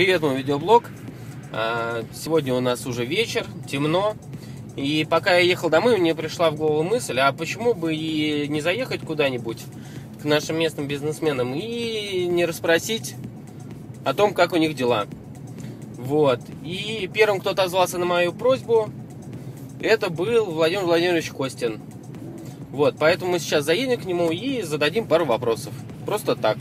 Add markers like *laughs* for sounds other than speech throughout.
Привет, мой видеоблог. А, сегодня у нас уже вечер, темно. И пока я ехал домой, мне пришла в голову мысль, а почему бы и не заехать куда-нибудь к нашим местным бизнесменам и не расспросить о том, как у них дела. Вот. И первым, кто отозвался на мою просьбу, это был Владимир Владимирович Костин. Вот, поэтому мы сейчас заедем к нему и зададим пару вопросов. Просто так.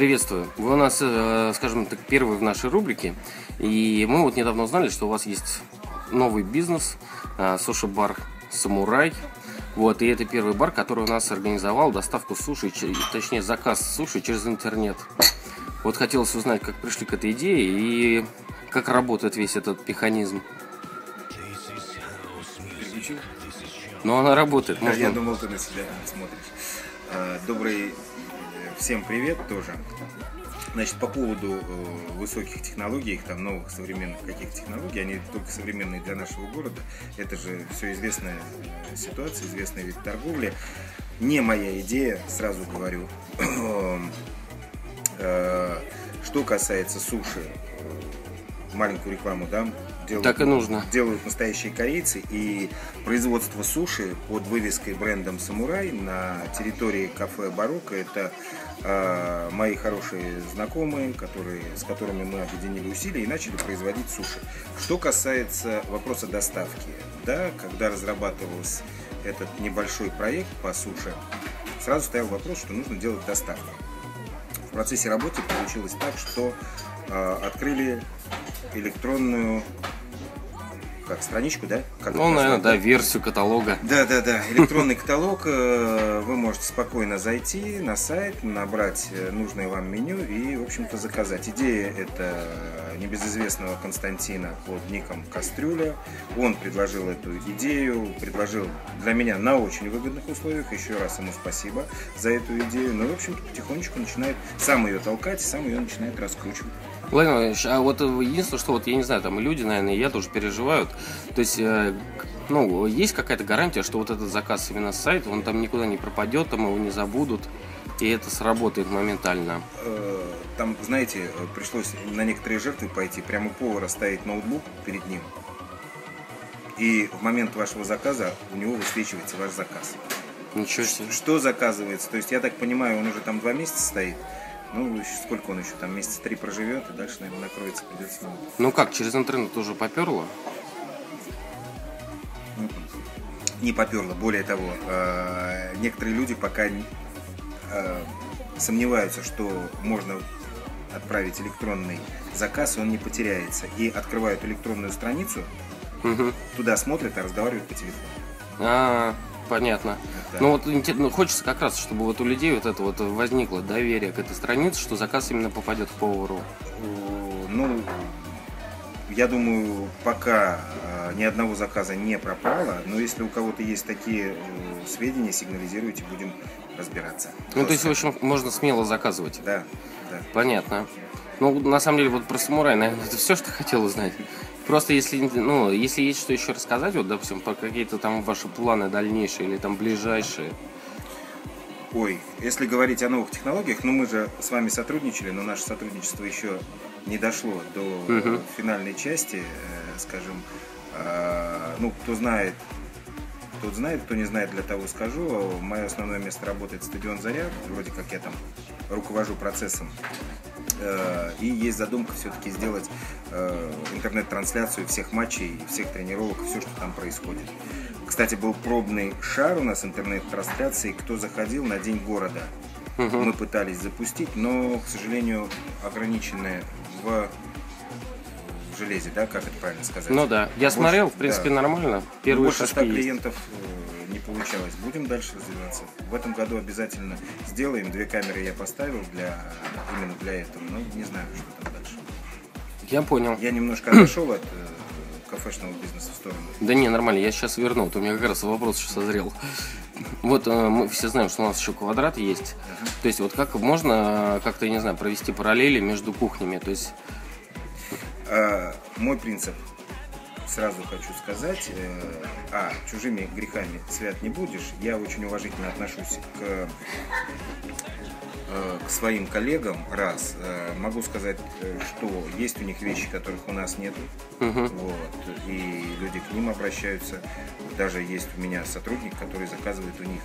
Приветствую. Вы у нас, э, скажем так, первый в нашей рубрике. И мы вот недавно узнали, что у вас есть новый бизнес, э, суши-бар «Самурай». Вот, и это первый бар, который у нас организовал доставку суши, точнее заказ суши через интернет. Вот хотелось узнать, как пришли к этой идее и как работает весь этот механизм. Но она работает. Можно... Я думал, ты на себя смотришь. А, добрый всем привет тоже. Значит, по поводу э, высоких технологий, их там новых современных каких технологий, они только современные для нашего города. Это же все известная э, ситуация, известный вид торговли. Не моя идея, сразу говорю. Э, что касается суши, э, маленькую рекламу дам. Делают, так и нужно. Делают настоящие корейцы. И производство суши под вывеской брендом «Самурай» на территории кафе «Барокко» это э, мои хорошие знакомые, которые, с которыми мы объединили усилия и начали производить суши. Что касается вопроса доставки, да, когда разрабатывался этот небольшой проект по суше, сразу стоял вопрос, что нужно делать доставку. В процессе работы получилось так, что э, открыли электронную как страничку, да? Как ну, наверное, да, версию каталога. Да, да, да. Электронный каталог. Э, вы можете спокойно зайти на сайт, набрать э, нужное вам меню и, в общем-то, заказать. Идея это небезызвестного Константина под ником Кастрюля. Он предложил эту идею, предложил для меня на очень выгодных условиях. Еще раз ему спасибо за эту идею. Но, в общем-то, потихонечку начинает сам ее толкать, сам ее начинает раскручивать. Владимир Владимирович, а вот единственное, что вот я не знаю, там люди, наверное, я тоже переживают. То есть, э, ну, есть какая-то гарантия, что вот этот заказ именно с сайта, он там никуда не пропадет, там его не забудут, и это сработает моментально. Э, там, знаете, пришлось на некоторые жертвы пойти. Прямо у повара стоит ноутбук перед ним. И в момент вашего заказа у него высвечивается ваш заказ. Ничего себе. Что заказывается? То есть, я так понимаю, он уже там два месяца стоит. Ну, сколько он еще там, месяца три проживет, и дальше, наверное, накроется, придется. Ну как, через интернет тоже поперло? Не поперло. Более того, э, некоторые люди пока э, сомневаются, что можно отправить электронный заказ, и он не потеряется. И открывают электронную страницу, угу. туда смотрят, а разговаривают по телефону. А, понятно. Ну вот ну, хочется как раз, чтобы вот у людей вот это вот возникло доверие к этой странице, что заказ именно попадет к повару. Ну, я думаю, пока а, ни одного заказа не пропало, но если у кого-то есть такие э, сведения, сигнализируйте, будем разбираться. Ну, то есть, в общем, можно смело заказывать. Да, да. Понятно. Ну, на самом деле, вот про самурай, наверное, это все, что хотел узнать. Просто если, ну, если есть что еще рассказать, вот, допустим, про какие-то там ваши планы дальнейшие или там ближайшие. Ой, если говорить о новых технологиях, ну мы же с вами сотрудничали, но наше сотрудничество еще не дошло до угу. финальной части, э, скажем. Э, ну, кто знает, тот знает, кто не знает, для того скажу. Мое основное место работы это стадион Заря. Вроде как я там руковожу процессом и есть задумка все-таки сделать э, интернет-трансляцию всех матчей, всех тренировок, все, что там происходит. Кстати, был пробный шар у нас интернет-трансляции, кто заходил на День города. Угу. Мы пытались запустить, но, к сожалению, ограничены в железе, да, как это правильно сказать? Ну да, я Больше, смотрел, в принципе, да. нормально. Первые Больше 100 клиентов есть не получалось. Будем дальше развиваться. В этом году обязательно сделаем. Две камеры я поставил для именно для этого. Но не знаю, что там дальше. Я понял. Я немножко отошел от э, кафешного бизнеса в сторону. Да не, нормально, я сейчас верну. Вот у меня как раз вопрос еще созрел. Вот э, мы все знаем, что у нас еще квадрат есть. Uh-huh. То есть вот как можно э, как-то, я не знаю, провести параллели между кухнями? То есть... А, мой принцип сразу хочу сказать, э, а, чужими грехами свят не будешь. Я очень уважительно отношусь к, э, к своим коллегам, раз, э, могу сказать, э, что есть у них вещи, которых у нас нет. Мгм. Вот, и люди к ним обращаются. Даже есть у меня сотрудник, который заказывает у них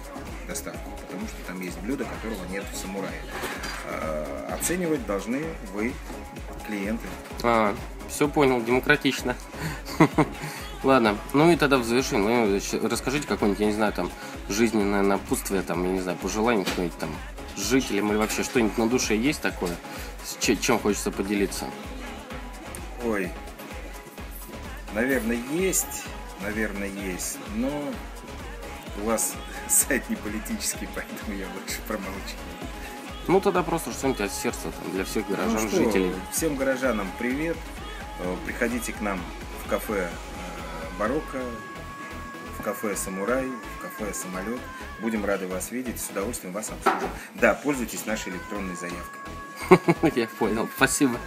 доставку, потому что там есть блюдо, которого нет в самурае. А, Оценивать должны вы, клиенты. А, все понял, демократично. *laughs* Ладно, ну и тогда в завершение, ну, расскажите какое-нибудь, я не знаю, там, жизненное напутствие, там, я не знаю, пожелание какое-нибудь там жителям или вообще что-нибудь на душе есть такое, с че- чем хочется поделиться? Ой, наверное, есть, наверное, есть, но у вас *laughs* сайт не политический, поэтому я лучше промолчу. Ну тогда просто что-нибудь от сердца там, для всех Ну горожан, что, жителей. всем горожанам привет. Э, Приходите к нам в кафе э, Барокко, в кафе Самурай, в кафе Самолет. Будем рады вас видеть, с удовольствием вас обслужим. Да, пользуйтесь нашей электронной заявкой. *laughs* Я понял, спасибо.